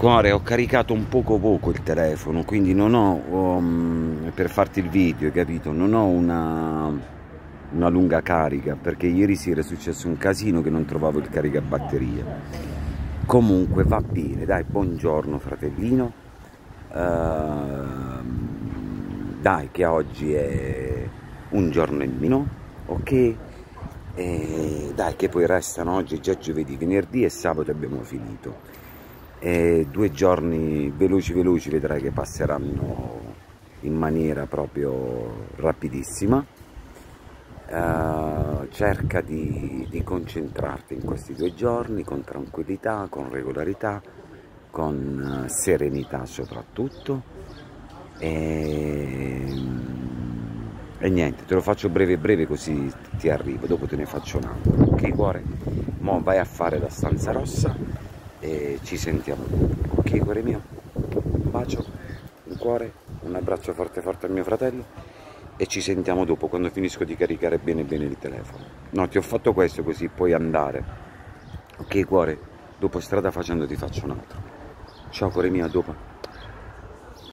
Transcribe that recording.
Cuore, ho caricato un poco poco il telefono, quindi non ho, um, per farti il video, capito? Non ho una, una lunga carica, perché ieri sera è successo un casino che non trovavo il caricabatteria. Comunque va bene, dai, buongiorno fratellino. Uh, dai, che oggi è un giorno in meno, ok? E dai, che poi restano oggi già giovedì, venerdì e sabato abbiamo finito e due giorni veloci veloci vedrai che passeranno in maniera proprio rapidissima. Uh, cerca di, di, concentrarti in questi due giorni con tranquillità, con regolarità con uh, serenità soprattutto. E, e niente, te lo faccio breve breve così ti arrivo, dopo te ne faccio un altro. Ok cuore? Mo vai a fare la stanza rossa e ci sentiamo. Ok, cuore mio? Un bacio, un cuore, un abbraccio forte forte al mio fratello e ci sentiamo dopo quando finisco di caricare bene bene il telefono. No, ti ho fatto questo così puoi andare. Ok, cuore? Dopo strada facendo ti faccio un altro. Ciao cuore mio, a dopo.